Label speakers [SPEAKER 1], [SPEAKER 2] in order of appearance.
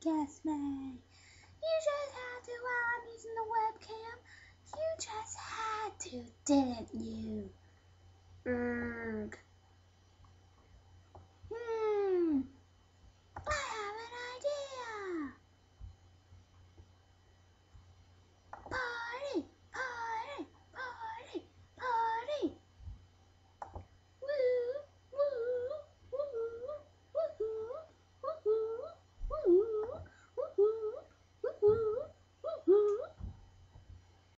[SPEAKER 1] guess me. You just had to while I'm using the webcam. You just had to, didn't you? Hmm.